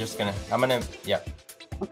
just gonna, I'm gonna, yeah. All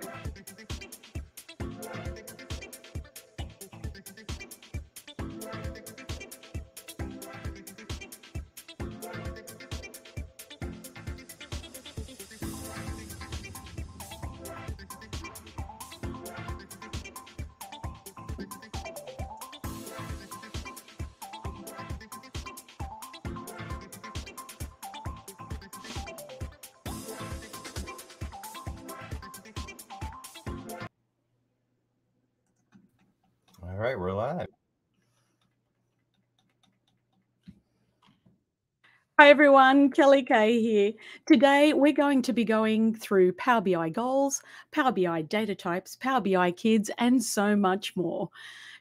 Everyone, Kelly Kaye here. Today we're going to be going through Power BI goals, Power BI data types, Power BI kids, and so much more.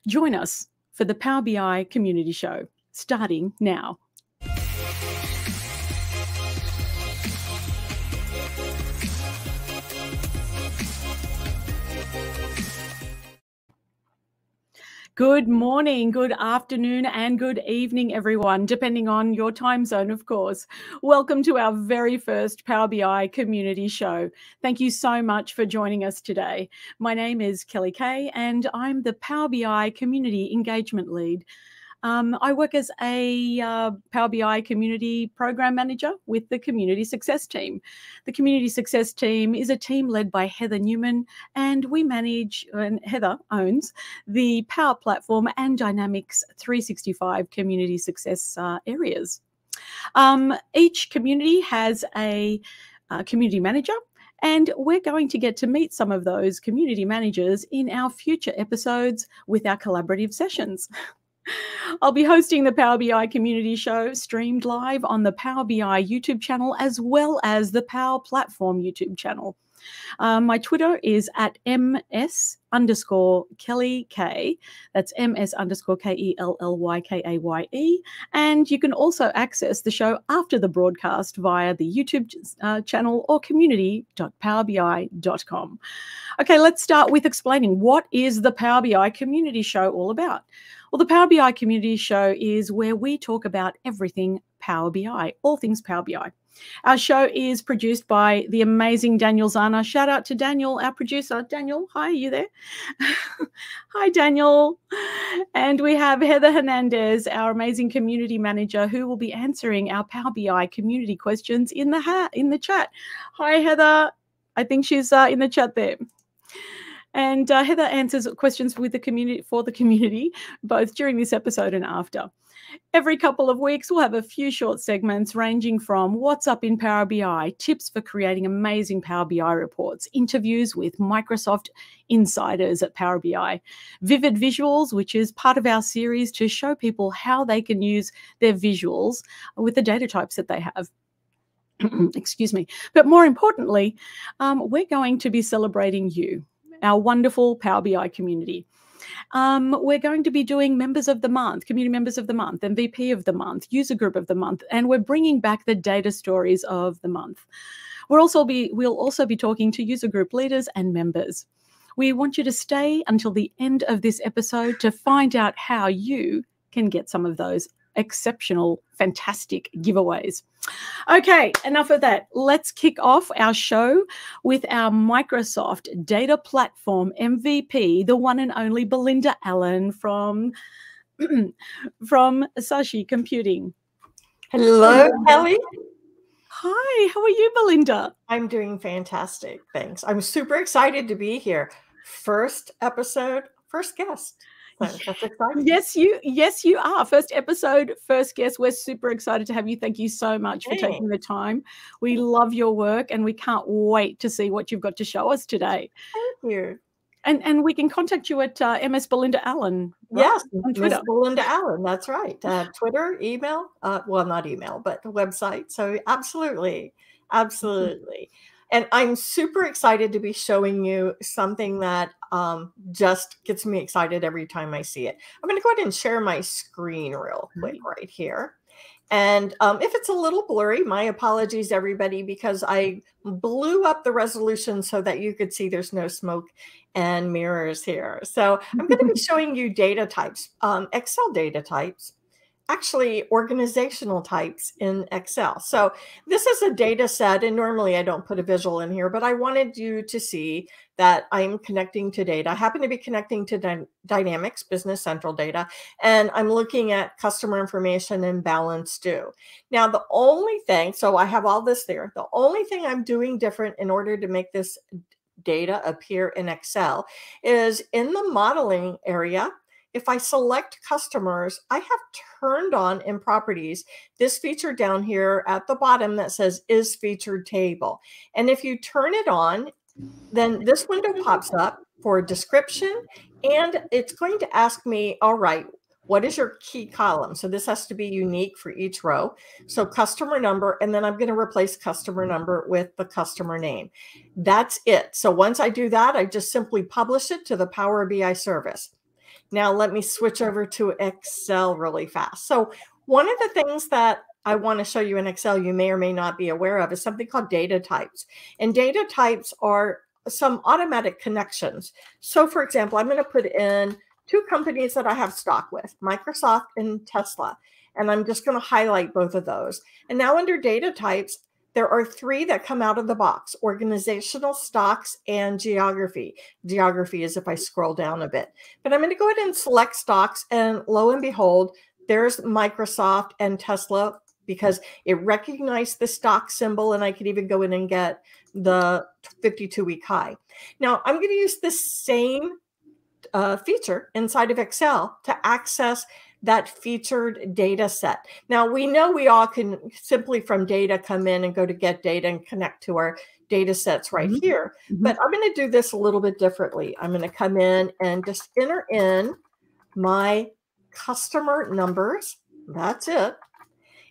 Join us for the Power BI Community Show starting now. Good morning, good afternoon, and good evening, everyone, depending on your time zone, of course. Welcome to our very first Power BI community show. Thank you so much for joining us today. My name is Kelly Kaye, and I'm the Power BI Community Engagement Lead. Um, I work as a uh, Power BI community program manager with the Community Success Team. The Community Success Team is a team led by Heather Newman, and we manage, and Heather owns the Power Platform and Dynamics 365 community success uh, areas. Um, each community has a uh, community manager and we're going to get to meet some of those community managers in our future episodes with our collaborative sessions. I'll be hosting the Power BI Community Show streamed live on the Power BI YouTube channel as well as the Power Platform YouTube channel. Um, my Twitter is at ms underscore Kelly Kaye. That's ms underscore K E L L Y K A Y E. And you can also access the show after the broadcast via the YouTube uh, channel or community.powerbi.com. Okay, let's start with explaining what is the Power BI Community Show all about. Well, the Power BI Community Show is where we talk about everything Power BI, all things Power BI. Our show is produced by the amazing Daniel Zana. Shout out to Daniel, our producer. Daniel, hi, are you there? hi, Daniel. And we have Heather Hernandez, our amazing community manager, who will be answering our Power BI community questions in the hat in the chat. Hi, Heather. I think she's uh, in the chat there. And uh, Heather answers questions with the community for the community, both during this episode and after. Every couple of weeks, we'll have a few short segments ranging from what's up in Power BI, tips for creating amazing Power BI reports, interviews with Microsoft insiders at Power BI, vivid visuals, which is part of our series to show people how they can use their visuals with the data types that they have. Excuse me. But more importantly, um, we're going to be celebrating you our wonderful Power BI community. Um, we're going to be doing members of the month, community members of the month, MVP of the month, user group of the month, and we're bringing back the data stories of the month. We'll also be we'll also be talking to user group leaders and members. We want you to stay until the end of this episode to find out how you can get some of those exceptional, fantastic giveaways. Okay, enough of that. Let's kick off our show with our Microsoft Data Platform MVP, the one and only Belinda Allen from from Saci Computing. Hello, Kelly. Hi, how are you, Belinda? I'm doing fantastic. Thanks. I'm super excited to be here. First episode, first guest. that's exciting. Yes, you yes, you are. First episode, first guest. We're super excited to have you. Thank you so much for taking the time. We love your work and we can't wait to see what you've got to show us today. Thank you. And and we can contact you at uh, MS Belinda Allen. Right? Yes, on Twitter. Belinda Allen. That's right. Uh, Twitter, email. Uh, well, not email, but the website. So absolutely, absolutely. And I'm super excited to be showing you something that um, just gets me excited every time I see it. I'm going to go ahead and share my screen real quick mm-hmm. right here. And um, if it's a little blurry, my apologies, everybody, because I blew up the resolution so that you could see there's no smoke and mirrors here. So I'm going to be showing you data types, um, Excel data types actually organizational types in Excel. So this is a data set, and normally I don't put a visual in here, but I wanted you to see that I'm connecting to data. I happen to be connecting to Dy Dynamics Business Central data, and I'm looking at customer information and balance due. Now, the only thing, so I have all this there, the only thing I'm doing different in order to make this data appear in Excel is in the modeling area, if I select customers, I have turned on in properties this feature down here at the bottom that says is featured table. And if you turn it on, then this window pops up for description and it's going to ask me, all right, what is your key column? So this has to be unique for each row. So customer number, and then I'm going to replace customer number with the customer name. That's it. So once I do that, I just simply publish it to the Power BI service. Now let me switch over to Excel really fast. So one of the things that I want to show you in Excel you may or may not be aware of is something called data types. And data types are some automatic connections. So for example, I'm going to put in two companies that I have stock with, Microsoft and Tesla. And I'm just going to highlight both of those. And now under data types, there are three that come out of the box organizational, stocks, and geography. Geography is if I scroll down a bit. But I'm going to go ahead and select stocks, and lo and behold, there's Microsoft and Tesla because it recognized the stock symbol, and I could even go in and get the 52 week high. Now, I'm going to use the same uh, feature inside of Excel to access that featured data set. Now we know we all can simply from data come in and go to get data and connect to our data sets right mm-hmm. here. Mm-hmm. But I'm going to do this a little bit differently. I'm going to come in and just enter in my customer numbers. That's it.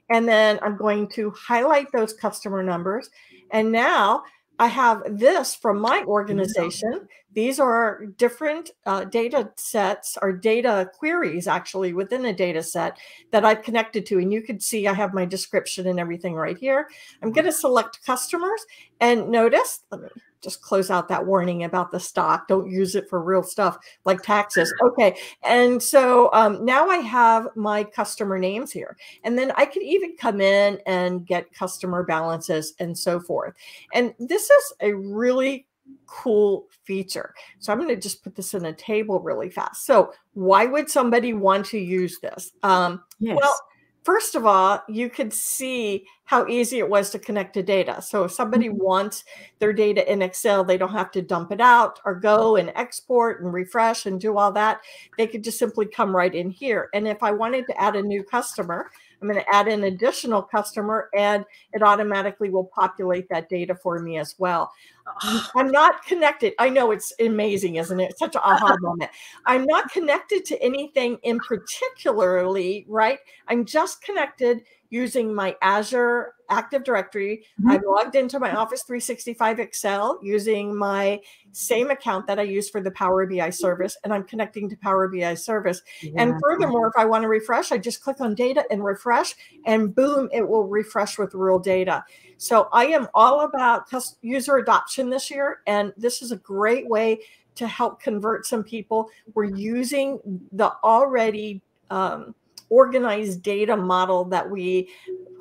And then I'm going to highlight those customer numbers. And now I have this from my organization. These are different uh, data sets or data queries actually within a data set that I've connected to. And you can see I have my description and everything right here. I'm going to select customers and notice, let me just close out that warning about the stock. Don't use it for real stuff like taxes. Okay. And so um, now I have my customer names here. And then I could even come in and get customer balances and so forth. And this is a really cool feature. So I'm going to just put this in a table really fast. So why would somebody want to use this? Um, yes. Well, first of all, you could see how easy it was to connect to data. So if somebody mm-hmm. wants their data in Excel, they don't have to dump it out or go and export and refresh and do all that. They could just simply come right in here. And if I wanted to add a new customer, I'm going to add an additional customer and it automatically will populate that data for me as well. I'm not connected. I know it's amazing, isn't it? such an aha moment. I'm not connected to anything in particularly, right? I'm just connected using my Azure Active Directory. Mm-hmm. I've logged into my Office 365 Excel using my same account that I use for the Power BI service, and I'm connecting to Power BI service. Yeah. And furthermore, if I want to refresh, I just click on data and refresh, and boom, it will refresh with real data. So I am all about user adoption this year, and this is a great way to help convert some people. We're using the already um, organized data model that we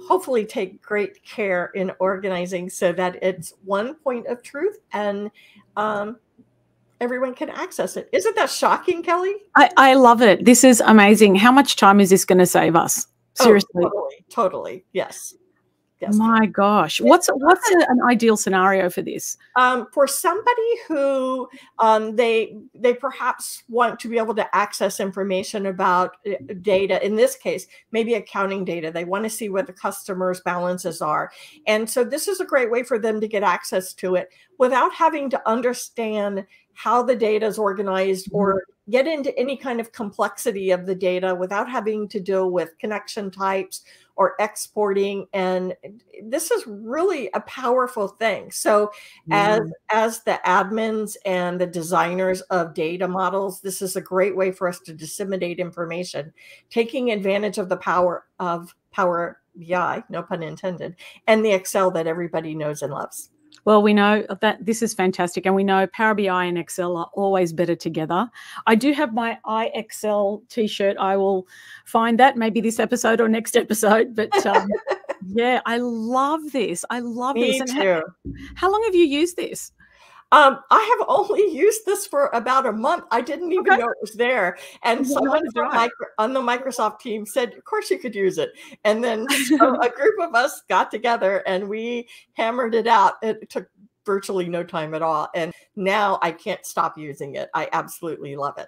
hopefully take great care in organizing so that it's one point of truth and um, everyone can access it. Isn't that shocking, Kelly? I, I love it. This is amazing. How much time is this going to save us? Oh, Seriously. Oh, totally. Totally. Yes. My gosh, what's what's a, an ideal scenario for this? Um, for somebody who um, they they perhaps want to be able to access information about uh, data. In this case, maybe accounting data. They want to see what the customers' balances are, and so this is a great way for them to get access to it without having to understand how the data is organized or mm-hmm. get into any kind of complexity of the data without having to deal with connection types or exporting. And this is really a powerful thing. So as as the admins and the designers of data models this is a great way for us to disseminate information taking advantage of the power of power bi no pun intended and the excel that everybody knows and loves Well, we know that this is fantastic, and we know Power BI and Excel are always better together. I do have my iExcel t-shirt. I will find that maybe this episode or next episode. But um, yeah, I love this. I love Me this. And too. how, how long have you used this? Um, I have only used this for about a month. I didn't even Okay. know it was there. And someone right. micro, on the Microsoft team said, Of course you could use it. And then so a group of us got together and we hammered it out. It took virtually no time at all. And now I can't stop using it. I absolutely love it.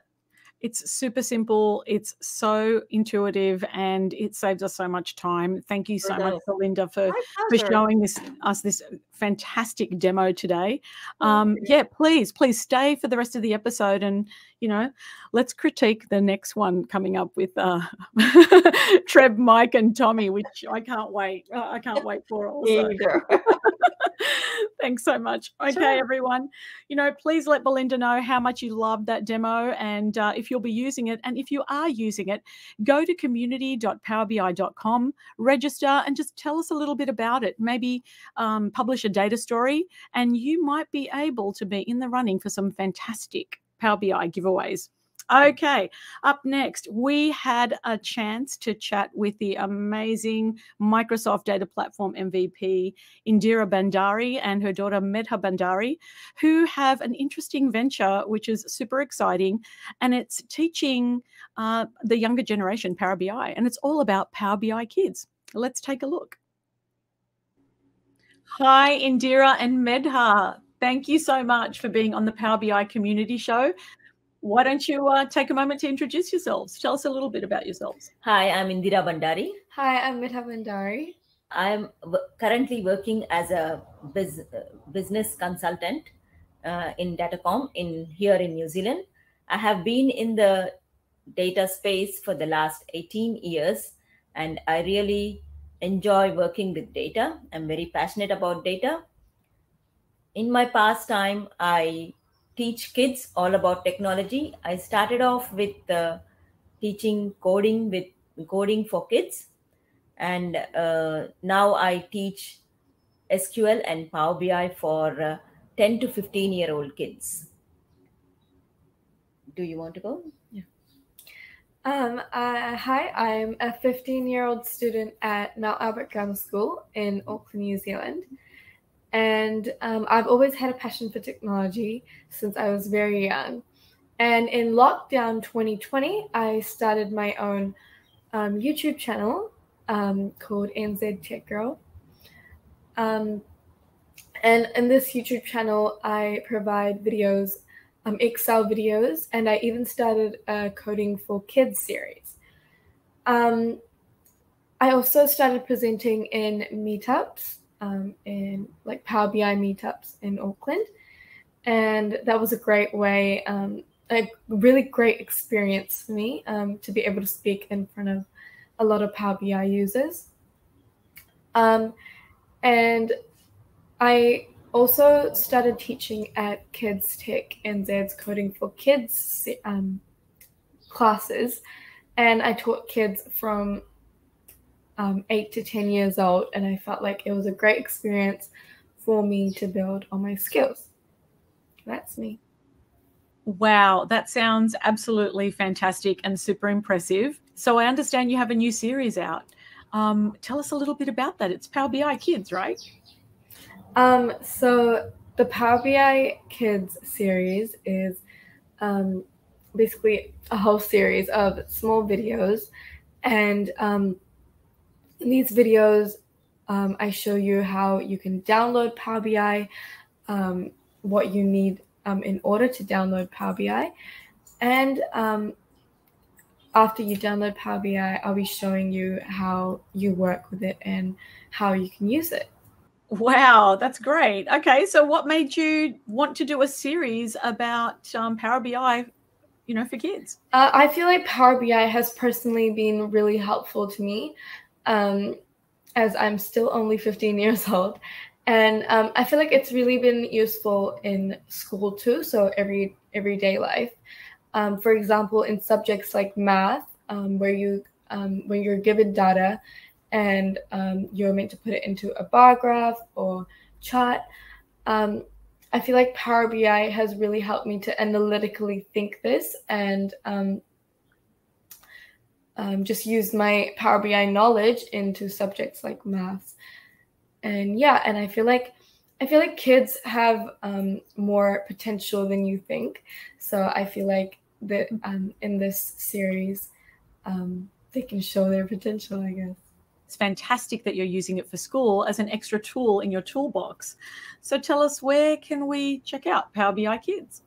It's super simple. It's so intuitive, and it saves us so much time. Thank you so much. Belinda, for for showing this us this fantastic demo today. Um, yeah, please, please stay for the rest of the episode, and you know, let's critique the next one coming up with uh, Treb, Mike, and Tommy, which I can't wait. I can't wait for also. Thanks so much. Okay, Sure. everyone. You know, please let Belinda know how much you love that demo and uh, if you'll be using it. And if you are using it, go to community.powerbi.com, register, and just tell us a little bit about it. Maybe um, publish a data story, and you might be able to be in the running for some fantastic Power BI giveaways. Okay, up next, we had a chance to chat with the amazing Microsoft Data Platform MVP, Indira Bandari, and her daughter Medha Bandari, who have an interesting venture which is super exciting. And it's teaching uh, the younger generation Power BI, and it's all about Power BI kids. Let's take a look. Hi, Indira and Medha. Thank you so much for being on the Power BI Community Show. Why don't you uh, take a moment to introduce yourselves? Tell us a little bit about yourselves. Hi, I'm Indira Bandari. Hi, I'm Medha Bandari. I'm w- currently working as a bus- uh, business consultant uh, in Datacom in here in New Zealand. I have been in the data space for the last 18 years, and I really enjoy working with data. I'm very passionate about data. In my past time, I teach kids all about technology. I started off with uh, teaching coding with coding for kids and uh, now I teach SQL and Power BI for uh, 10 to 15 year old kids. Do you want to go? Um, uh, hi, I'm a 15 year old student at Mount Albert Grammar School in Auckland, New Zealand. And um, I've always had a passion for technology since I was very young. And in lockdown 2020, I started my own um, YouTube channel um, called NZ Tech Girl. Um, and in this YouTube channel, I provide videos um, Excel videos, and I even started a coding for kids series. Um, I also started presenting in meetups, um, in like Power BI meetups in Auckland, and that was a great way, um, a really great experience for me um, to be able to speak in front of a lot of Power BI users. Um, and I also started teaching at Kids Tech NZ's Coding for Kids um, classes, and I taught kids from um, eight to 10 years old, and I felt like it was a great experience for me to build on my skills. That's me. Wow, that sounds absolutely fantastic and super impressive. So I understand you have a new series out. Um, tell us a little bit about that. It's Power BI Kids, right? Um, so the Power BI Kids series is um, basically a whole series of small videos, and um, in these videos, um, I show you how you can download Power BI, um, what you need um, in order to download Power BI, and um, after you download Power BI, I'll be showing you how you work with it and how you can use it. Wow, that's great. Okay, so what made you want to do a series about um, Power BI, you know, for kids? Uh, I feel like Power BI has personally been really helpful to me, um, as I'm still only 15 years old, and um, I feel like it's really been useful in school too. So every everyday life, um, for example, in subjects like math, um, where you um, when you're given data and um, you're meant to put it into a bar graph or chart. um, I feel like Power BI has really helped me to analytically think this and um, um, just use my Power BI knowledge into subjects like maths. And yeah, and I feel like I feel like kids have um, more potential than you think. So I feel like that um, in this series, um, they can show their potential. I guess it's fantastic that you're using it for school as an extra tool in your toolbox. So tell us where can we check out Power BI Kids?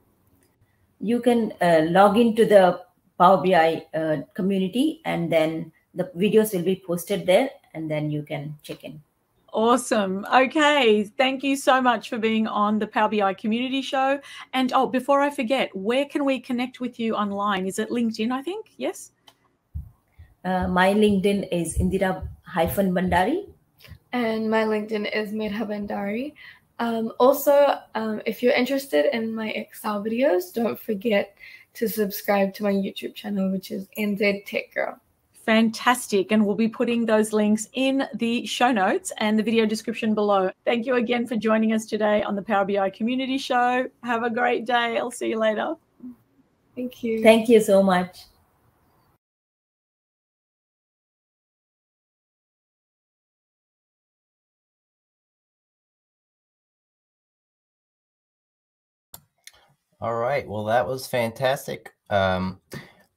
You can uh, log into the Power BI uh, community and then the videos will be posted there and then you can check in. Awesome. Okay. Thank you so much for being on the Power BI Community Show. And oh, before I forget, where can we connect with you online? Is it LinkedIn, I think? Yes? Uh, my LinkedIn is Indira hyphen Bandari. And my LinkedIn is Medha Bandari. Um, also, um, if you're interested in my Excel videos, don't forget to subscribe to my YouTube channel, which is NZ Tech Girl. Fantastic. And we'll be putting those links in the show notes and the video description below. Thank you again for joining us today on the Power BI Community Show. Have a great day. I'll see you later. Thank you. Thank you so much. All right. Well, that was fantastic. Um,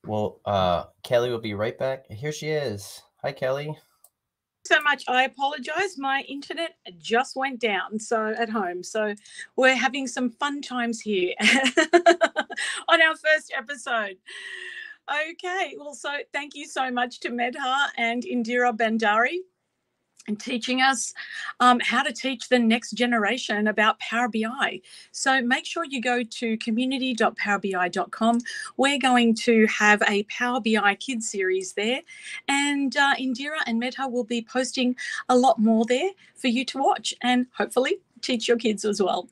well, uh, Kelly will be right back. Here she is. Hi, Kelly. So much. I apologize. My internet just went down. So at home. So we're having some fun times here on our first episode. Okay. Well, so thank you so much to Medha and Indira Bandari and teaching us um, how to teach the next generation about Power BI. So make sure you go to community.powerbi.com. We're going to have a Power BI Kids series there, and uh, Indira and Medha will be posting a lot more there for you to watch and hopefully teach your kids as well.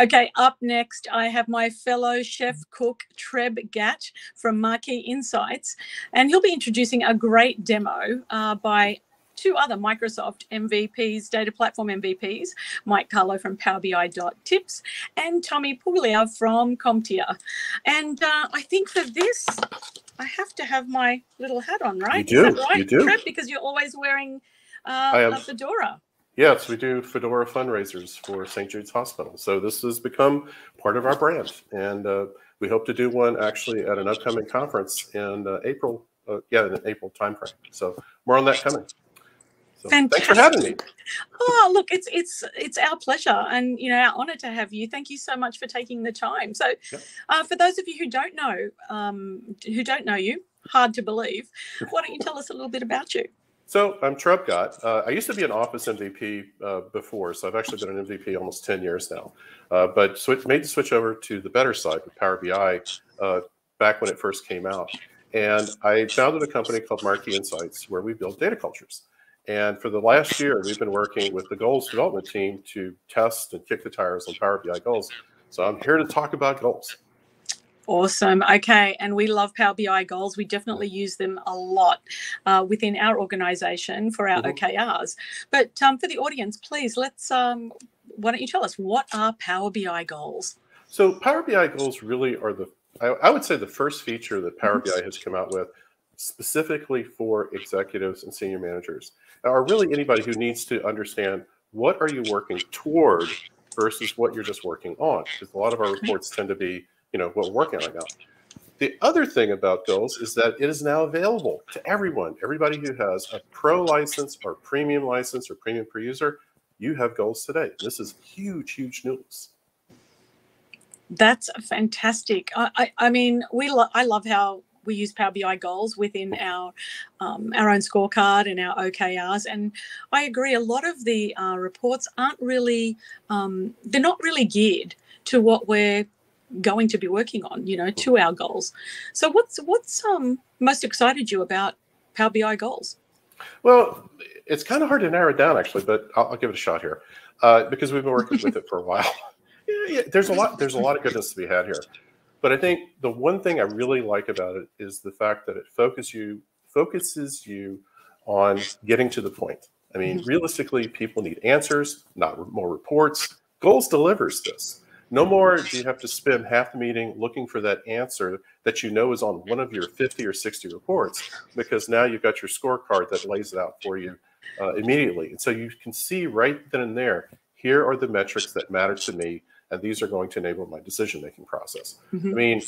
Okay, up next, I have my fellow chef cook Treb Gatte from Marquee Insights, and he'll be introducing a great demo uh, by two other Microsoft MVPs, data platform MVPs, Mike Carlo from Power BI Tips and Tommy Puglia from CompTIA. And uh, I think for this, I have to have my little hat on, right? You do. Is that right, you do. Treb? Because you're always wearing uh, am. a fedora. Yes, we do Fedora fundraisers for St. Jude's Hospital. So this has become part of our brand. And uh, we hope to do one actually at an upcoming conference in uh, April. Uh, yeah, in the April timeframe. So more on that coming. So thanks for having me. Oh, look, it's it's it's our pleasure and you know our honor to have you. Thank you so much for taking the time. So, Yep. uh, for those of you who don't know, um, who don't know you, hard to believe. Why don't you tell us a little bit about you? So I'm Treb Gatte. Uh, I used to be an Office MVP uh, before, so I've actually been an MVP almost 10 years now. Uh, but switch, made the switch over to the better side with Power BI uh, back when it first came out. And I founded a company called Marquee Insights where we build data cultures. And for the last year, we've been working with the goals development team to test and kick the tires on Power BI goals. So I'm here to talk about goals. Awesome. Okay. And we love Power BI goals. We definitely use them a lot uh, within our organization for our Mhm. OKRs. But um, for the audience, please let's, um, why don't you tell us what are Power BI goals? So Power BI goals really are the, I, I would say the first feature that Power BI has come out with specifically for executives and senior managers, or really anybody who needs to understand what are you working toward versus what you're just working on. Because a lot of our reports tend to be, you know, what we're working on right now. The other thing about goals is that it is now available to everyone. Everybody who has a pro license or premium license or premium per user, you have goals today. This is huge, huge news. That's fantastic. I, I, I mean, we lo- I love how we use Power BI goals within our um, our own scorecard and our OKRs. And I agree, a lot of the uh, reports aren't really um, they're not really geared to what we're going to be working on. You know, to our goals. So what's what's um, most excited you about Power BI goals? Well, it's kind of hard to narrow it down, actually, but I'll, I'll give it a shot here uh, because we've been working with it for a while. Yeah, yeah, there's a lot. There's a lot of goodness to be had here, but I think the one thing I really like about it is the fact that it focuses you focuses you on getting to the point. I mean, realistically, people need answers, not more reports. Goals delivers this. No more do you have to spend half the meeting looking for that answer that you know is on one of your 50 or 60 reports, because now you've got your scorecard that lays it out for you uh, immediately. And so you can see right then and there, here are the metrics that matter to me, and these are going to enable my decision making process. Mhm. I mean,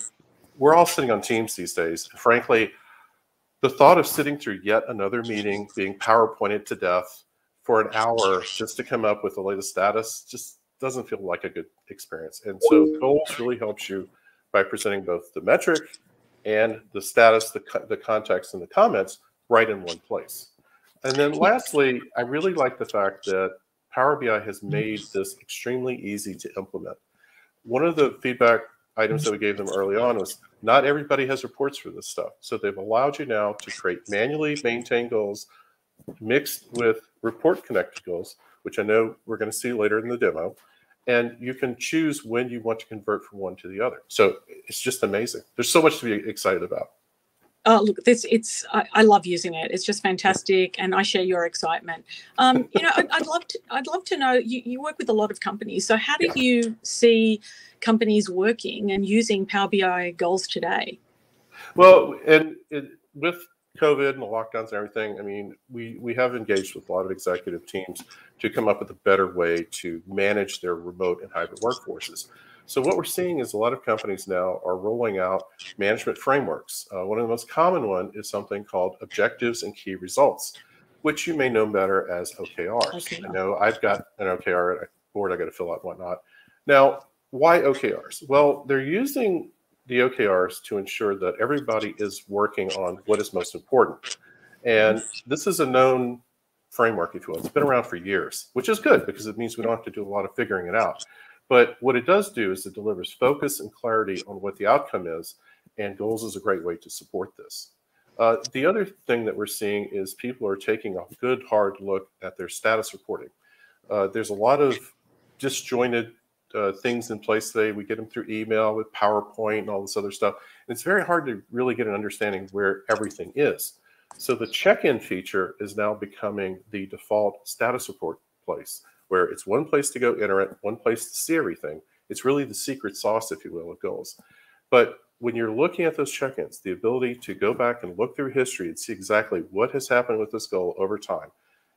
we're all sitting on Teams these days. Frankly, the thought of sitting through yet another meeting, being PowerPointed to death for an hour just to come up with the latest status, just doesn't feel like a good experience. And so goals really helps you by presenting both the metric and the status, the, the context, and the comments right in one place. And then lastly, I really like the fact that Power BI has made this extremely easy to implement. One of the feedback items that we gave them early on was not everybody has reports for this stuff. So they've allowed you now to create manually maintained goals mixed with report connected goals, which I know we're going to see later in the demo. And you can choose when you want to convert from one to the other. So it's just amazing. There's so much to be excited about. Oh, look, this it's I, I love using it. It's just fantastic, and I share your excitement. Um, you know, I'd, I'd love to I'd love to know. You, you work with a lot of companies, so how do you see companies working and using Power BI goals today? Well, and it, with COVID and the lockdowns and everything, I mean, we we have engaged with a lot of executive teams to come up with a better way to manage their remote and hybrid workforces. So what we're seeing is a lot of companies now are rolling out management frameworks. Uh, one of the most common one is something called objectives and key results, which you may know better as OKRs. OKR. I know I've got an OKR board I got to fill out and whatnot. Now, why OKRs? Well, they're using the OKRs to ensure that everybody is working on what is most important. And this is a known framework, if you will. It's been around for years, which is good because it means we don't have to do a lot of figuring it out. But what it does do is it delivers focus and clarity on what the outcome is, and goals is a great way to support this. Uh, the other thing that we're seeing is people are taking a good hard look at their status reporting. Uh, there's a lot of disjointed uh, things in place today. We get them through email with PowerPoint and all this other stuff. And it's very hard to really get an understanding where everything is. So the check-in feature is now becoming the default status report place, where it's one place to go enter it, one place to see everything. It's really the secret sauce, if you will, of goals. But when you're looking at those check-ins, the ability to go back and look through history and see exactly what has happened with this goal over time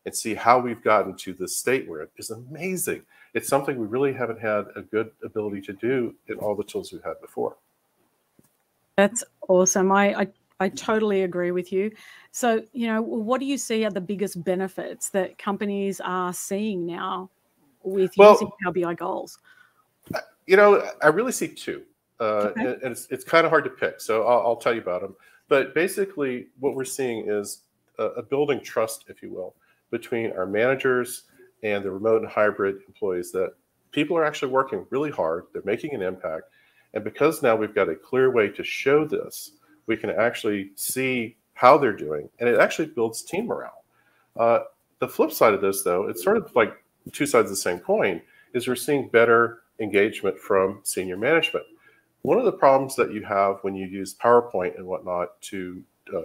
and see how we've gotten to the state where it is amazing. It's something we really haven't had a good ability to do in all the tools we've had before. That's awesome. I, I I totally agree with you. So, you know, what do you see are the biggest benefits that companies are seeing now with Well- using Power BI goals? You know, I really see two, uh, Okay. and it's, it's kind of hard to pick. So I'll, I'll tell you about them. But basically, what we're seeing is a, a building trust, if you will, between our managers and the remote and hybrid employees that people are actually working really hard. They're making an impact. And because now we've got a clear way to show this, we can actually see how they're doing. And it actually builds team morale. Uh, the flip side of this, though, it's sort of like two sides of the same coin, is we're seeing better engagement from senior management. One of the problems that you have when you use PowerPoint and whatnot to uh,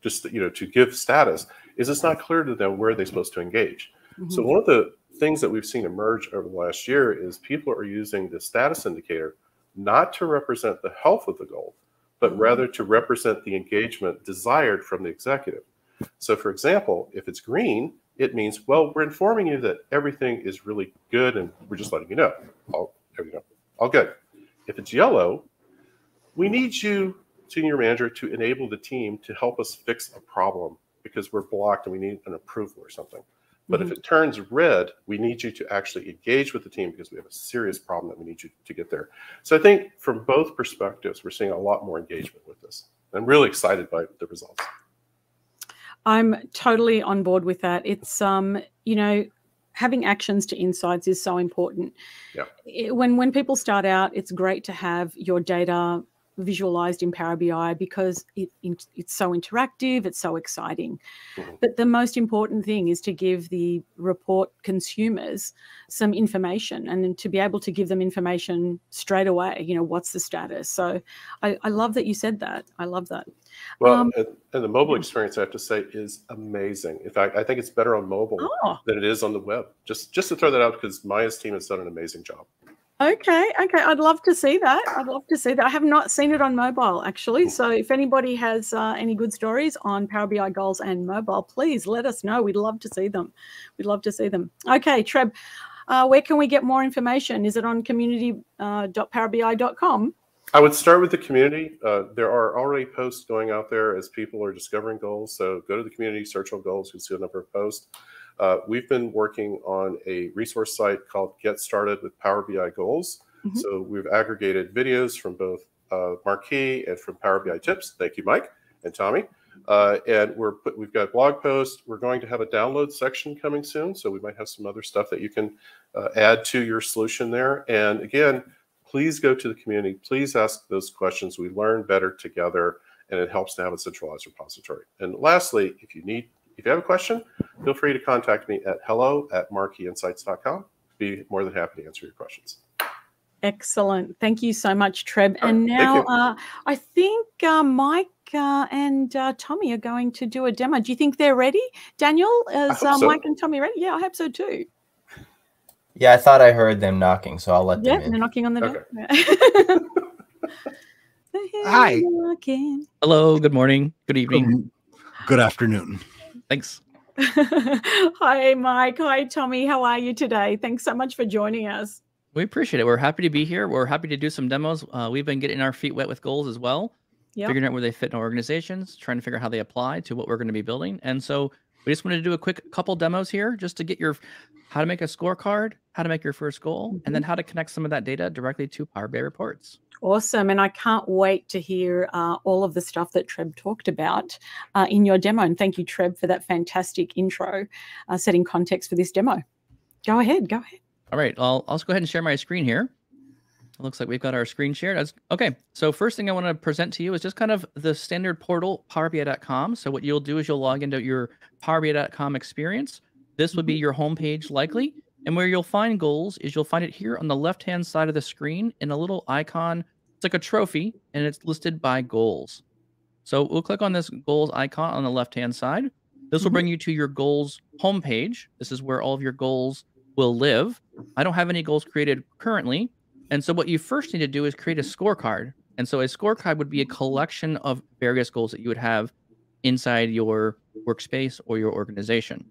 just you know to give status is it's not clear to them where they're supposed to engage. So Mhm. one of the things that we've seen emerge over the last year is people are using the status indicator not to represent the health of the goal, but rather to represent the engagement desired from the executive. So for example, if it's green, it means, well, we're informing you that everything is really good and we're just letting you know. All, you go. All good. If it's yellow, we need you, senior manager, to enable the team to help us fix a problem because we're blocked and we need an approval or something. But if it turns red, we need you to actually engage with the team because we have a serious problem that we need you to get there. So I think from both perspectives, we're seeing a lot more engagement with this. I'm really excited by the results. I'm totally on board with that. It's um, you know, having actions to insights is so important. Yeah. It- when when people start out, it's great to have your data visualized in Power BI because it, it, it's so interactive, it's so exciting. Mhm. But the most important thing is to give the report consumers some information and then to be able to give them information straight away. You know, what's the status? So I, I love that you said that. I love that. Well, Um, and, and the mobile experience, I have to say, is amazing. In fact, I think it's better on mobile Oh, than it is on the web. Just just to throw that out because Maya's team has done an amazing job. Okay, okay. I'd love to see that. I'd love to see that. I have not seen it on mobile actually. So if anybody has uh, any good stories on Power BI goals and mobile, please let us know. We'd love to see them. We'd love to see them. Okay, Treb, uh, where can we get more information? Is it on community.powerbi.com? I would start with the community. Uh, there are already posts going out there as people are discovering goals. So go to the community, search on goals, you'll see a number of posts. Uh, we've been working on a resource site called Get Started with Power BI Goals. Mhm. So we've aggregated videos from both uh, Marquee and from Power BI Tips. Thank you, Mike and Tommy. Uh, and we're put, we've got blog posts. We're going to have a download section coming soon, so we might have some other stuff that you can uh, add to your solution there. And again, please go to the community. Please ask those questions. We learn better together, and it helps to have a centralized repository. And lastly, if you need, if you have a question, feel free to contact me at hello at marqueeinsights.com. Be more than happy to answer your questions. Excellent. Thank you so much, Treb. All And right, now uh, I think uh, Mike uh, and uh, Tommy are going to do a demo. Do you think they're ready? Daniel, is uh, so. Mike and Tommy ready? Yeah, I hope so too. Yeah, I thought I heard them knocking, so I'll let Yeah, them in. Yeah, they're knocking on the door. They're Hi. knocking. Hello, good morning, good evening. Good, good afternoon. Thanks. Hi, Mike. Hi, Tommy. How are you today? Thanks so much for joining us. We appreciate it. We're happy to be here. We're happy to do some demos. Uh, we've been getting our feet wet with goals as well, Yep. figuring out where they fit in our organizations, trying to figure out how they apply to what we're going to be building. And so we just wanted to do a quick couple demos here just to get your how to make a scorecard, how to make your first goal, and then how to connect some of that data directly to Power BI reports. Awesome. And I can't wait to hear uh, all of the stuff that Treb talked about uh, in your demo. And thank you, Treb, for that fantastic intro, uh, setting context for this demo. Go ahead. Go ahead. All right, I'll, I'll just go ahead and share my screen here. It looks like we've got our screen shared. Okay, so first thing I want to present to you is just kind of the standard portal, powerbi.com. So what you'll do is you'll log into your powerbi.com experience. This would be your homepage likely. And where you'll find goals is you'll find it here on the left-hand side of the screen in a little icon. It's like a trophy, and it's listed by goals. So we'll click on this goals icon on the left-hand side. This will Mhm. bring you to your goals homepage. This is where all of your goals will live. I don't have any goals created currently. And so what you first need to do is create a scorecard. And so a scorecard would be a collection of various goals that you would have inside your workspace or your organization.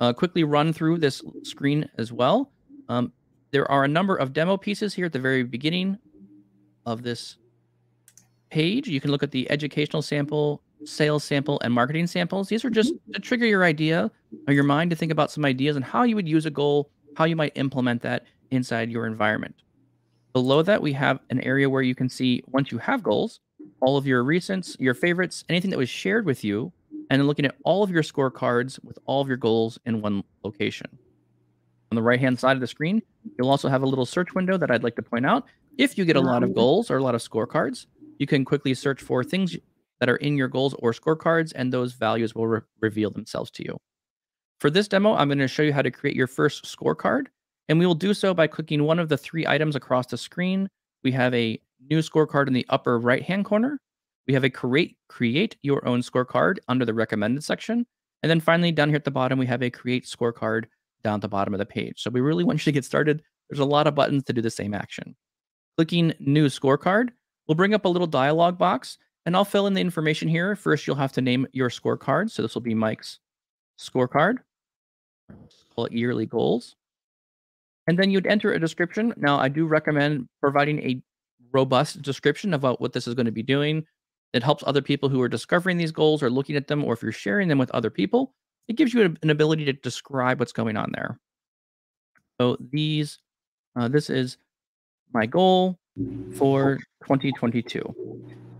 Uh, quickly run through this screen as well. Um, there are a number of demo pieces here at the very beginning of this page. You can look at the educational sample, sales sample, and marketing samples. These are just to trigger your idea or your mind to think about some ideas and how you would use a goal, how you might implement that inside your environment. Below that, we have an area where you can see once you have goals, all of your recents, your favorites, anything that was shared with you, and then looking at all of your scorecards with all of your goals in one location. On the right hand side of the screen, you'll also have a little search window that I'd like to point out. If you get a lot of goals or a lot of scorecards, you can quickly search for things that are in your goals or scorecards, and those values will re- reveal themselves to you. For this demo, I'm going to show you how to create your first scorecard, and we will do so by clicking one of the three items across the screen. We have a new scorecard in the upper right-hand corner. We have a create create your own scorecard under the recommended section, and then finally down here at the bottom we have a create scorecard down at the bottom of the page. So we really want you to get started. There's a lot of buttons to do the same action. Clicking new scorecard will bring up a little dialog box, and I'll fill in the information here. First, you'll have to name your scorecard. So this will be Mike's scorecard. Call it yearly goals. And then you'd enter a description. Now, I do recommend providing a robust description about what this is going to be doing. It helps other people who are discovering these goals or looking at them, or if you're sharing them with other people, it gives you an ability to describe what's going on there. So these, uh, this is my goal for 2022.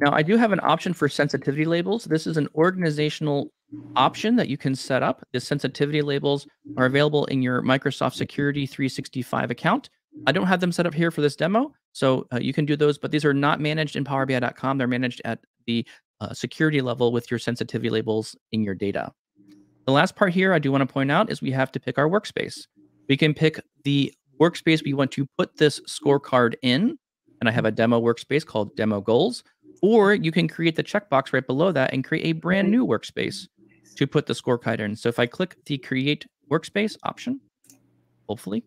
Now, I do have an option for sensitivity labels. This is an organizational option that you can set up. The sensitivity labels are available in your Microsoft Security 365 account. I don't have them set up here for this demo, so uh, you can do those, but these are not managed in PowerBI.com. They're managed at the uh, security level with your sensitivity labels in your data. The last part here I do want to point out is we have to pick our workspace. We can pick the workspace we want to put this scorecard in, and I have a demo workspace called Demo Goals, or you can create the checkbox right below that and create a brand new workspace to put the scorecard in. So if I click the Create Workspace option, hopefully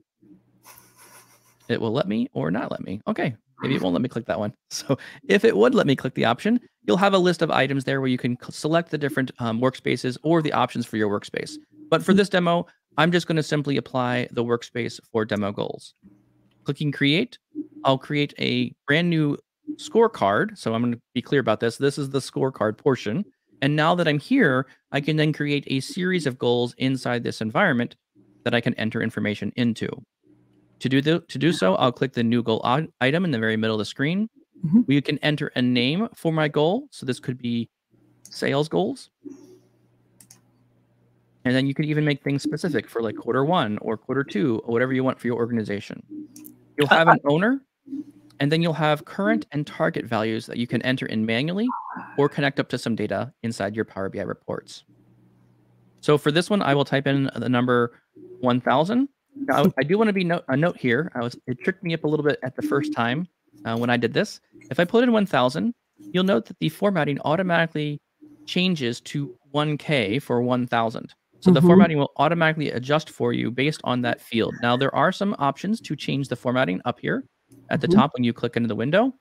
it will let me or not let me. Okay, maybe it won't let me click that one. So if it would let me click the option, you'll have a list of items there where you can select the different um, workspaces or the options for your workspace. But for this demo, I'm just going to simply apply the workspace for demo goals. Clicking create, I'll create a brand new scorecard. So I'm going to be clear about this. This is the scorecard portion. And now that I'm here, I can then create a series of goals inside this environment that I can enter information into. To do, the, to do so, I'll click the new goal item in the very middle of the screen. Mhm. We can enter a name for my goal. So this could be sales goals. And then you could even make things specific for like quarter one or quarter two or whatever you want for your organization. You'll have an owner, and then you'll have current and target values that you can enter in manually or connect up to some data inside your Power BI reports. So for this one, I will type in the number 1000. Now, I do want to be no- a note here. I was it tricked me up a little bit at the first time uh, when I did this. If I put in 1000, you'll note that the formatting automatically changes to 1K for 1000. So the Mhm. formatting will automatically adjust for you based on that field. Now there are some options to change the formatting up here at the Mhm. top when you click into the window,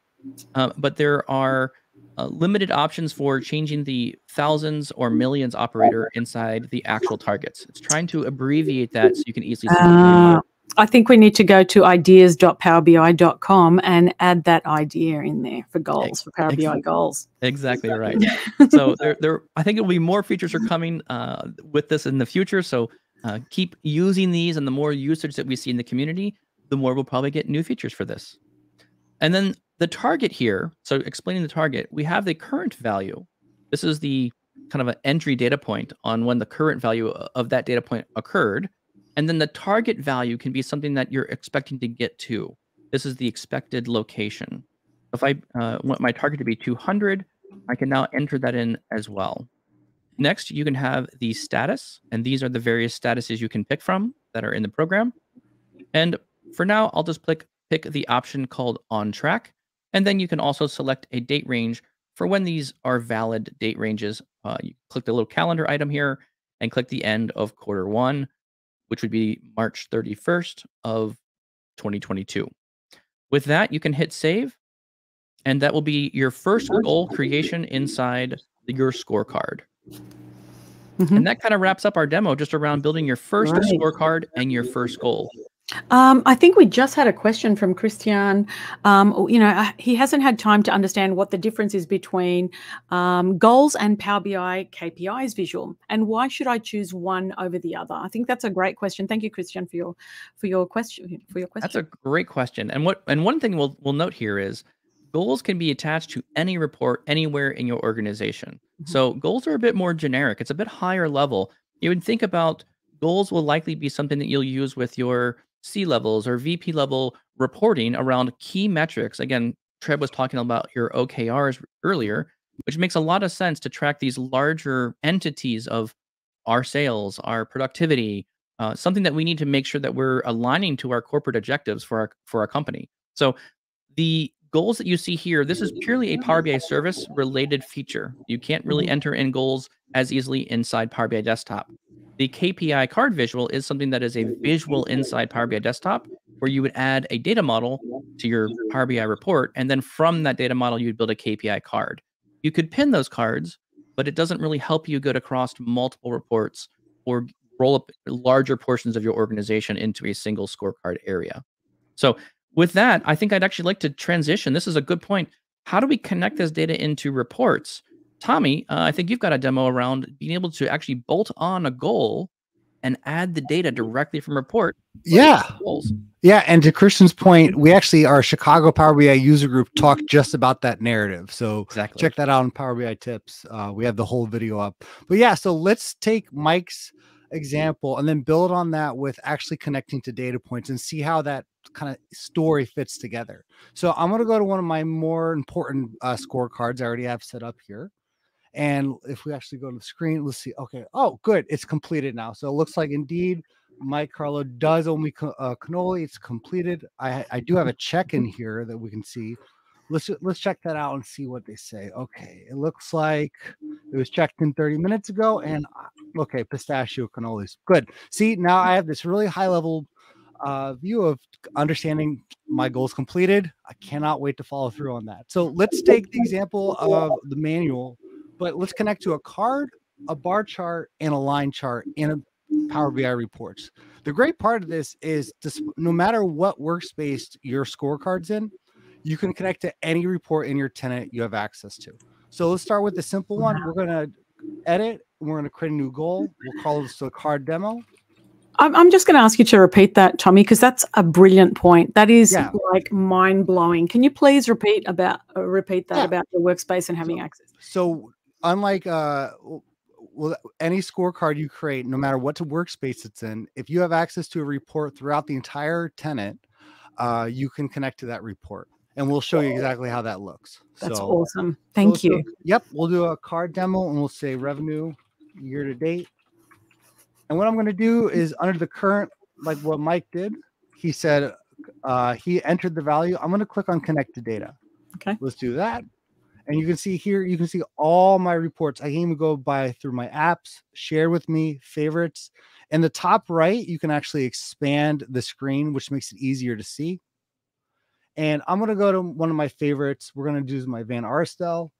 uh, but there are uh, limited options for changing the thousands or millions operator inside the actual targets. It's trying to abbreviate that so you can easily. Uh, I think we need to go to ideas.powerbi.com and add that idea in there for goals, for Power BI exactly. goals. Exactly right. so there, there, I think it'll be more features are coming uh, with this in the future. So uh, keep using these, and the more usage that we see in the community, the more we'll probably get new features for this. And then the target here. So explaining the target, we have the current value. This is the kind of an entry data point on when the current value of that data point occurred. And then the target value can be something that you're expecting to get to. This is the expected location. If I uh, want my target to be 200, I can now enter that in as well. Next, you can have the status, and these are the various statuses you can pick from that are in the program. And for now, I'll just pick, pick the option called on track, and then you can also select a date range for when these are valid date ranges. Uh, you click the little calendar item here and click the end of quarter one, which would be March 31st of 2022. With that, you can hit save, and that will be your first goal creation inside your scorecard. Mhm. And that kind of wraps up our demo just around building your first Right. scorecard and your first goal. Um, I think we just had a question from Christian. Um, you know, uh, he hasn't had time to understand what the difference is between um, goals and Power BI KPIs visual, and why should I choose one over the other? I think that's a great question. Thank you, Christian, for your for your question. For your question. That's a great question. And what and one thing we'll we'll note here is goals can be attached to any report anywhere in your organization. Mhm. So goals are a bit more generic. It's a bit higher level. You would think about goals will likely be something that you'll use with your C levels or VP level reporting around key metrics. Again, Treb was talking about your OKRs earlier, which makes a lot of sense to track these larger entities of our sales, our productivity, uh, something that we need to make sure that we're aligning to our corporate objectives for our for our company. So the goals that you see here, this is purely a Power BI service related feature. You can't really Mhm. enter in goals as easily inside Power BI desktop. The KPI card visual is something that is a visual inside Power BI desktop where you would add a data model to your Power BI report. And then from that data model, you'd build a KPI card. You could pin those cards, but it doesn't really help you get across multiple reports or roll up larger portions of your organization into a single scorecard area. So, with that, I think I'd actually like to transition. This is a good point. How do we connect this data into reports? Tommy, uh, I think you've got a demo around being able to actually bolt on a goal and add the data directly from report. Yeah. Yeah, and to Christian's point, we actually our Chicago Power BI user group talked just about that narrative. So Exactly. check that out on Power BI tips. Uh, we have the whole video up. But yeah, so let's take Mike's example and then build on that with actually connecting to data points and see how that kind of story fits together. So I'm going to go to one of my more important uh, scorecards I already have set up here. And if we actually go to the screen, let's see. Okay. Oh, good. It's completed now. So it looks like indeed Mike Carlo does owe me uh, cannoli. It's completed. I, I do have a check in here that we can see. Let's let's check that out and see what they say. Okay, it looks like it was checked in 30 minutes ago, and uh, okay, pistachio cannolis. Good. See, now I have this really high level uh, view of understanding my goals completed. I cannot wait to follow through on that. So let's take the example of the manual, but let's connect to a card, a bar chart, and a line chart in a Power BI reports. The great part of this is this, no matter what workspace your scorecard's in, you can connect to any report in your tenant you have access to. So let's start with the simple one. We're going to edit. We're going to create a new goal. We'll call this a card demo. I'm, I'm just going to ask you to repeat that, Tommy, because that's a brilliant point. That is yeah. like mind blowing. Can you please repeat about uh, repeat that yeah. about the workspace and having so, access? So unlike uh, well, any scorecard you create, no matter what to workspace it's in, if you have access to a report throughout the entire tenant, uh, you can connect to that report, and we'll show you exactly how that looks. That's so, awesome. Thank so you. Do, yep, we'll do a card demo, and we'll say revenue year to date. And what I'm going to do is under the current, like what Mike did, he said uh, he entered the value. I'm going to click on connect to data. Okay. Let's do that. And you can see here, you can see all my reports. I can even go by through my apps, share with me, favorites. In the top right, you can actually expand the screen, which makes it easier to see. And I'm going to go to one of my favorites. We're going to do my Van Arsdale.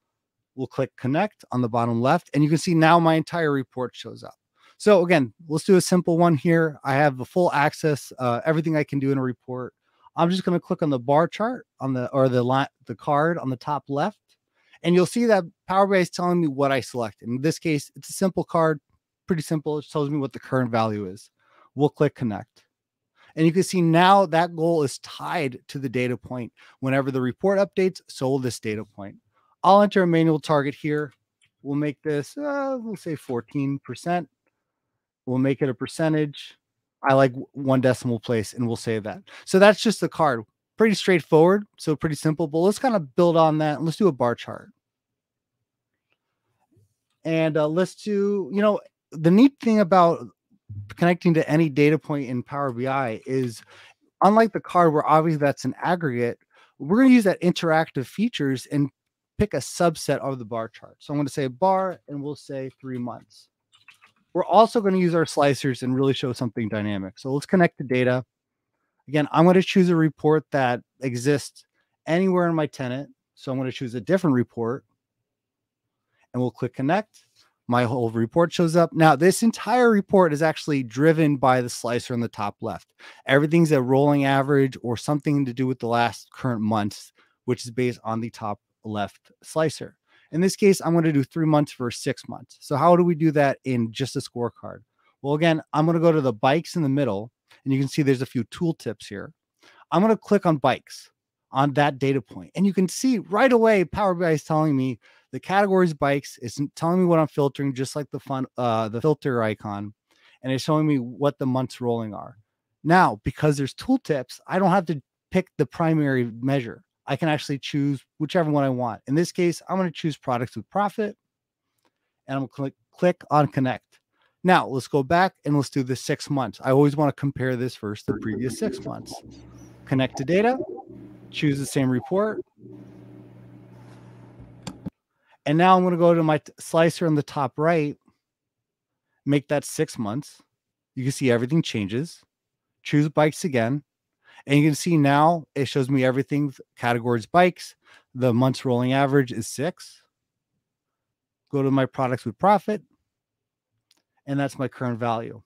We'll click connect on the bottom left, and you can see now my entire report shows up. So again, let's do a simple one here. I have the full access, uh, everything I can do in a report. I'm just going to click on the bar chart on the or the line, the card on the top left, and you'll see that Power BI is telling me what I select. In this case, it's a simple card, pretty simple. It tells me what the current value is. We'll click connect. And you can see now that goal is tied to the data point. Whenever the report updates, so will this data point. I'll enter a manual target here. We'll make this, uh, we'll say 14%. We'll make it a percentage. I like one decimal place and we'll save that. So that's just the card pretty straightforward, so pretty simple. But let's kind of build on that. Let's do a bar chart. And uh, let's do, you know, the neat thing about connecting to any data point in Power BI is unlike the card where obviously that's an aggregate, we're going to use that interactive features and pick a subset of the bar chart. So I'm going to say bar and we'll say three months. We're also going to use our slicers and really show something dynamic. So let's connect the data. Again, I'm going to choose a report that exists anywhere in my tenant. So I'm going to choose a different report and we'll click connect. My whole report shows up. Now, this entire report is actually driven by the slicer in the top left. Everything's a rolling average or something to do with the last current months, which is based on the top left slicer. In this case, I'm going to do three months for six months. So, how do we do that in just a scorecard? Well, again, I'm going to go to the bikes in the middle and you can see there's a few tool tips here. I'm going to click on bikes on that data point, and you can see right away Power BI is telling me the categories bikes. It's telling me what I'm filtering, just like the fun uh, the filter icon, and it's showing me what the months rolling are. Now, because there's tooltips, I don't have to pick the primary measure. I can actually choose whichever one I want. In this case, I'm going to choose products with profit, and I'm going to click click on connect. Now let's go back and let's do the six months. I always want to compare this versus the previous six months. Connect to data, choose the same report. And now I'm going to go to my slicer on the top right, make that six months. You can see everything changes. Choose bikes again. And you can see now it shows me everything categories bikes. The months rolling average is six. Go to my products with profit and that's my current value.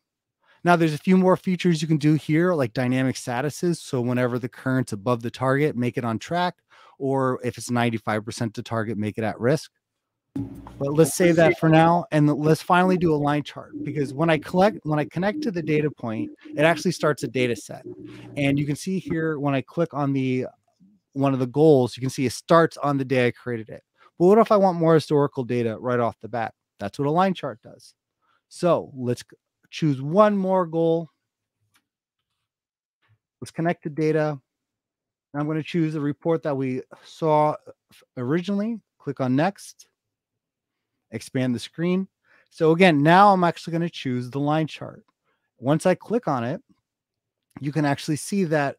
Now, there's a few more features you can do here, like dynamic statuses. So whenever the current's above the target, make it on track, or if it's 95% to target, make it at risk. But let's save that for now, and let's finally do a line chart because when I collect, when I connect to the data point, it actually starts a data set, and you can see here when I click on the one of the goals, you can see it starts on the day I created it. But what if I want more historical data right off the bat? That's what a line chart does. So let's choose one more goal. Let's connect the data. I'm going to choose the report that we saw uh, originally. Click on next, expand the screen. So again, now I'm actually going to choose the line chart. Once I click on it, you can actually see that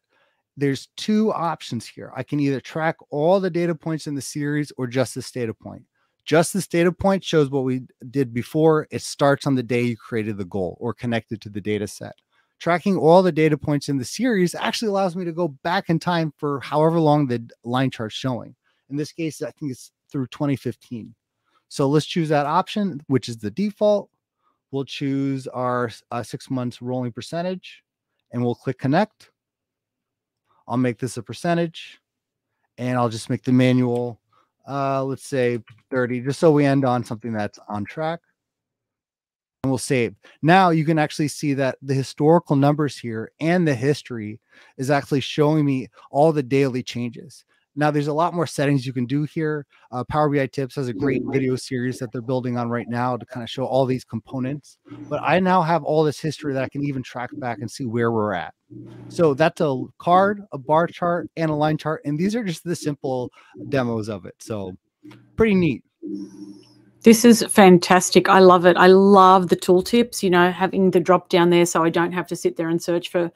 there's two options here. I can either track all the data points in the series or just this data point. Just this data point shows what we did before. It starts on the day you created the goal or connected to the data set. Tracking all the data points in the series actually allows me to go back in time for however long the line chart's showing. In this case, I think it's through 2015. So let's choose that option, which is the default. We'll choose our uh, six months rolling percentage and we'll click connect. I'll make this a percentage and I'll just make the manual, uh, let's say 30, just so we end on something that's on track. And we'll save. Now you can actually see that the historical numbers here and the history is actually showing me all the daily changes. Now, there's a lot more settings you can do here. Uh, Power BI Tips has a great video series that they're building on right now to kind of show all these components. But I now have all this history that I can even track back and see where we're at. So that's a card, a bar chart, and a line chart. And these are just the simple demos of it. So pretty neat. This is fantastic. I love it. I love the tooltips, you know, having the drop down there so I don't have to sit there and search for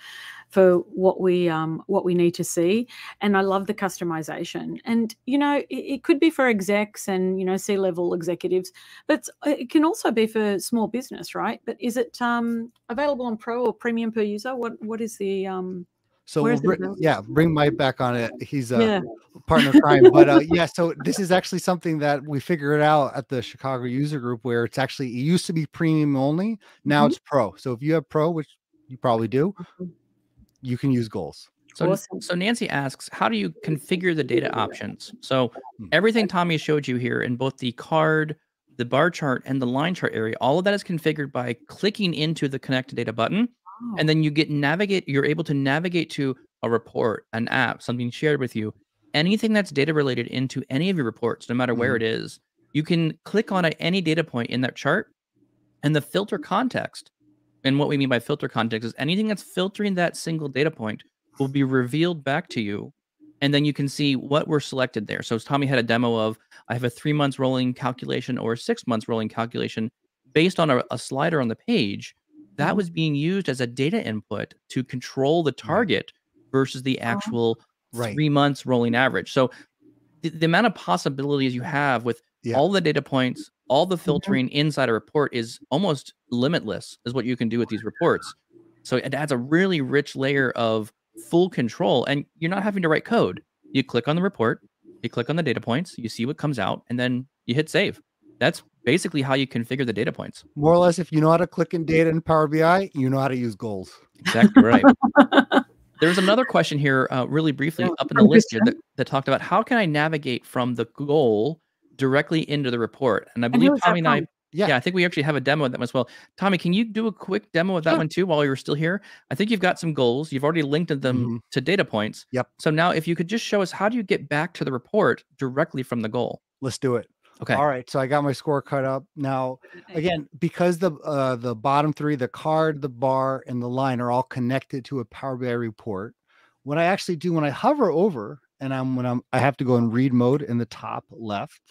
for what we um, what we need to see. And I love the customization. And you know, it, it could be for execs and you know C level executives, but it can also be for small business, right? But is it um, available on Pro or Premium per user? What what is the um, so we'll bring, yeah, bring Mike back on it. He's a yeah. partner crime, but uh, yeah. So this is actually something that we figured out at the Chicago user group, where it's actually it used to be premium only. Now mm-hmm. it's pro. So if you have pro, which you probably do, mm-hmm you can use goals. So, awesome. so Nancy asks, how do you configure the data options? So hmm. everything Tommy showed you here in both the card, the bar chart, and the line chart area, all of that is configured by clicking into the connect data button. Oh. And then you get navigate, you're able to navigate to a report, an app, something shared with you, anything that's data related into any of your reports, no matter where mm-hmm. it is. You can click on any data point in that chart and the filter context and what we mean by filter context is anything that's filtering that single data point will be revealed back to you. And then you can see what were selected there. So Tommy had a demo of I have a three months rolling calculation or a six months rolling calculation based on a, a slider on the page. That mm-hmm. was being used as a data input to control the target versus the uh-huh. actual right. three months rolling average. So the, the amount of possibilities you have with yeah. all the data points, all the mm-hmm. filtering inside a report is almost limitless is what you can do with these reports. So it adds a really rich layer of full control and you're not having to write code. You click on the report you click on the data points you see what comes out and then you hit save. That's basically how you configure the data points. More or less if you know how to click in data in power bi you know how to use goals exactly right. There's another question here uh, really briefly up in the list here that, that talked about how can i navigate from the goal directly into the report. And I believe and Tommy and I, yeah. yeah. I think we actually have a demo of that as well. Tommy, can you do a quick demo of that sure. one too while you're still here? I think you've got some goals. You've already linked them mm-hmm. to data points. Yep. So now if you could just show us how do you get back to the report directly from the goal? Let's do it. Okay. All right. So I got my scorecard up. Now, again, because the uh, the bottom three, the card, the bar, and the line are all connected to a Power BI report. What I actually do when I hover over and I'm when I'm I have to go in read mode in the top left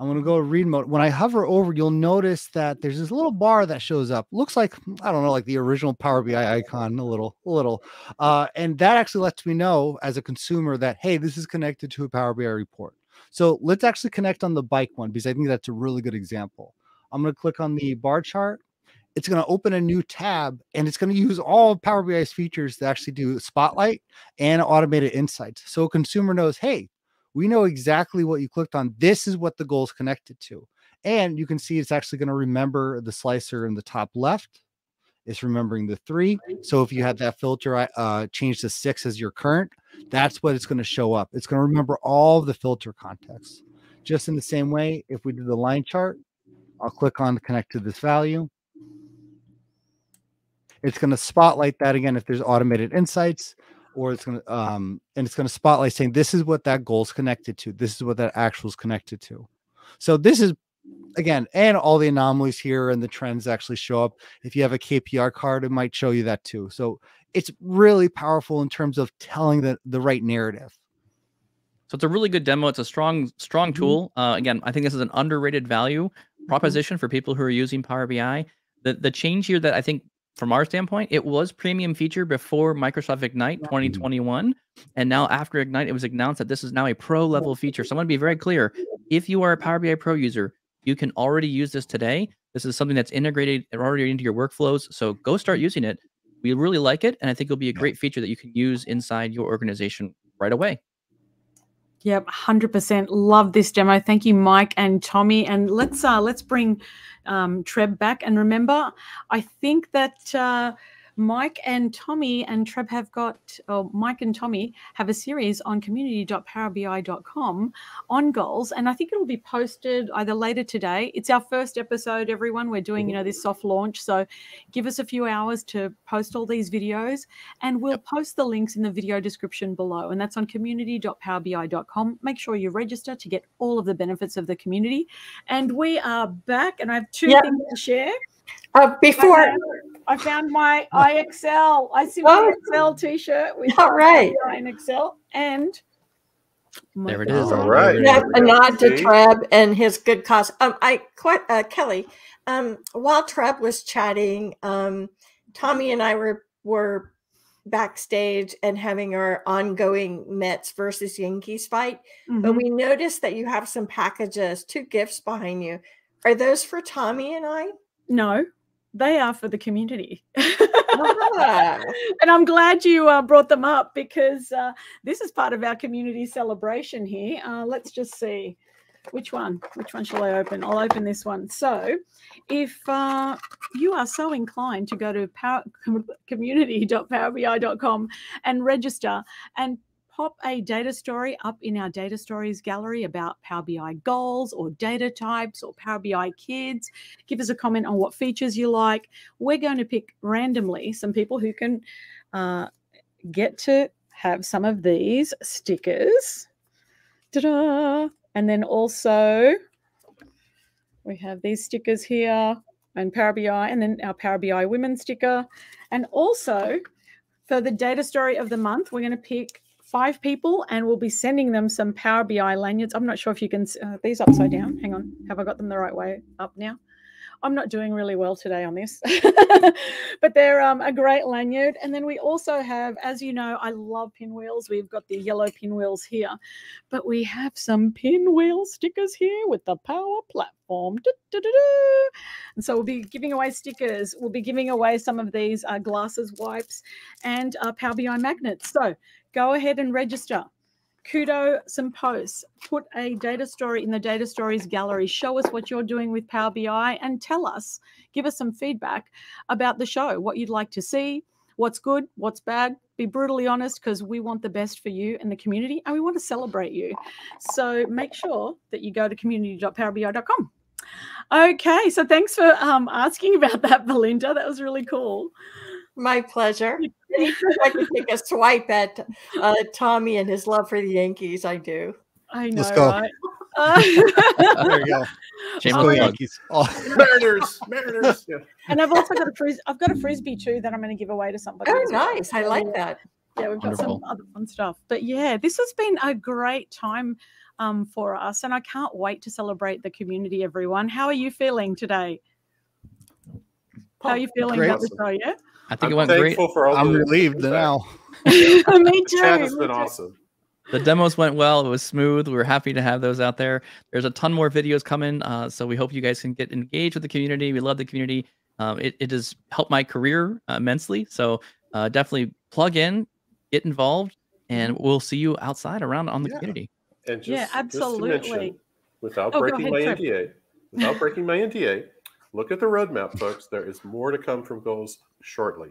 I'm going to go read mode. When I hover over, you'll notice that there's this little bar that shows up. Looks like, I don't know, like the original Power BI icon, a little, a little. Uh, and that actually lets me know as a consumer that, hey, this is connected to a Power BI report. So let's actually connect on the bike one because I think that's a really good example. I'm going to click on the bar chart. It's going to open a new tab and it's going to use all Power BI's features to actually do spotlight and automated insights. So a consumer knows, hey, we know exactly what you clicked on. This is what the goal is connected to. And you can see it's actually going to remember the slicer in the top left. It's remembering the three. So if you had that filter uh, change to six as your current, that's what it's going to show up. It's going to remember all the filter contexts. Just in the same way, if we do the line chart, I'll click on connect to this value. It's going to spotlight that again if there's automated insights or it's going to um and it's going to spotlight saying this is what that goal is connected to this is what that actual is connected to so this is again, and all the anomalies here and the trends actually show up. If you have a KPI card, it might show you that too. So it's really powerful in terms of telling the, the right narrative. So it's a really good demo. It's a strong, strong Mm-hmm. tool. Uh, again, I think this is an underrated value proposition for people who are using Power BI. The the change here that I think from our standpoint, it was premium feature before Microsoft Ignite 2021. And now after Ignite, it was announced that this is now a pro level feature. So I want to be very clear. If you are a Power BI Pro user, you can already use this today. This is something that's integrated already into your workflows. So go start using it. We really like it. And I think it'll be a great feature that you can use inside your organization right away. Yep, hundred percent. Love this demo. Thank you, Mike and Tommy. And let's uh let's bring um, Treb back. And remember, I think that uh, Mike and Tommy and Treb have got, or Mike and Tommy have a series on community.powerbi.com on goals. And I think it'll be posted either later today. It's our first episode, everyone. We're doing, you know, this soft launch. So give us a few hours to post all these videos and we'll post the links in the video description below. And that's on community.powerbi.com. Make sure you register to get all of the benefits of the community. And we are back, and I have two Yeah. things to share. Uh, before, I found, my iXL. I see my Oh. Excel t-shirt with All right. in Excel and There it is. All right. Yeah, a nod to Treb and his good cause. Um, I quite uh, Kelly. Um, while Treb was chatting, um, Tommy and I were were backstage and having our ongoing Mets versus Yankees fight. But Mhm. we noticed that you have some packages, two gifts behind you. Are those for Tommy and I? No, they are for the community. Ah. and I'm glad you uh, brought them up because uh, this is part of our community celebration here. Uh, let's just see which one. Which one shall I open? I'll open this one. So, if uh, you are so inclined to go to power, community.powerbi.com and register and pop a data story up in our data stories gallery about Power BI goals or data types or Power BI kids. Give us a comment on what features you like. We're going to pick randomly some people who can uh, get to have some of these stickers. Ta-da! And then also we have these stickers here and Power BI, and then our Power BI women sticker. And also for the data story of the month, we're going to pick five people and we'll be sending them some Power BI lanyards. I'm not sure if you can, uh, these upside down. Hang on. Have I got them the right way up now? I'm not doing really well today on this, but they're um, a great lanyard. And then we also have, as you know, I love pinwheels. We've got the yellow pinwheels here, but we have some pinwheel stickers here with the Power Platform. And so we'll be giving away stickers. We'll be giving away some of these uh, glasses wipes and uh, Power BI magnets. So go ahead and register. Kudo some posts. Put a data story in the data stories gallery. Show us what you're doing with Power BI and tell us, give us some feedback about the show, what you'd like to see, what's good, what's bad. Be brutally honest because we want the best for you and the community and we want to celebrate you. So make sure that you go to community.powerbi.com. Okay, so thanks for um, asking about that, Belinda. That was really cool. My pleasure. I could take a swipe at uh, Tommy and his love for the Yankees. I do. I know, Let's go. right? Uh, There you go. Shameless Let's go plug. Yankees. Oh, Mariners, Mariners. Yeah. and I've also got a fris- I've got a frisbee too that I'm going to give away to somebody. Oh, well. nice. I like that. yeah, we've got some other fun stuff. But yeah, this has been a great time um, for us, and I can't wait to celebrate the community. Everyone, how are you feeling today? How are you feeling Great. about the show? Yeah, I think I'm it went great. for all I'm relieved feedback. now. me The too. chat has been awesome. The demos went well. It was smooth. We were happy to have those out there. There's a ton more videos coming. Uh, so we hope you guys can get engaged with the community. We love the community. Um, it, it has helped my career uh, immensely. So uh, definitely plug in, get involved, and we'll see you outside around on the Yeah. community. And just, Yeah, just to absolutely. mention, without Oh, breaking ahead, my Trip. NDA, without breaking my NDA, look at the roadmap, folks. There is more to come from goals shortly.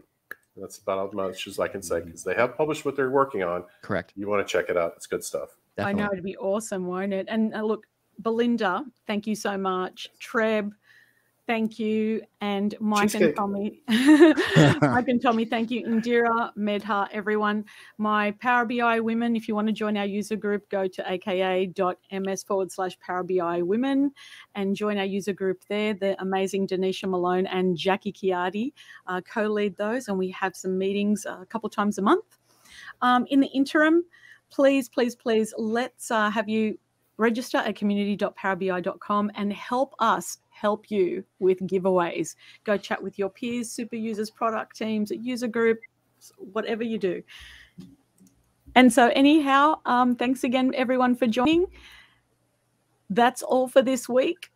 That's about as much as I can say because they have published what they're working on. Correct. You want to check it out. It's good stuff. I know it'd be awesome, won't it? And uh, look, Belinda, thank you so much. Treb, thank you. And Mike and Tommy. Mike and Tommy, thank you. Indira, Medha, everyone. My Power BI women, if you want to join our user group, go to aka.ms forward slash Power BI women and join our user group there. The amazing Denisha Malone and Jackie Chiardi uh, co lead those, and we have some meetings uh, a couple times a month. Um, in the interim, please, please, please, let's uh, have you register at community.powerbi.com and help us help you with giveaways. Go chat with your peers, super users, product teams, user groups, whatever you do. And so, anyhow, um, thanks again, everyone, for joining. That's all for this week.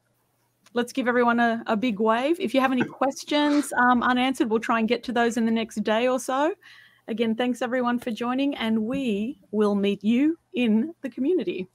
Let's give everyone a, a big wave. If you have any questions um, unanswered, we'll try and get to those in the next day or so. Again, thanks everyone for joining, and we will meet you in the community.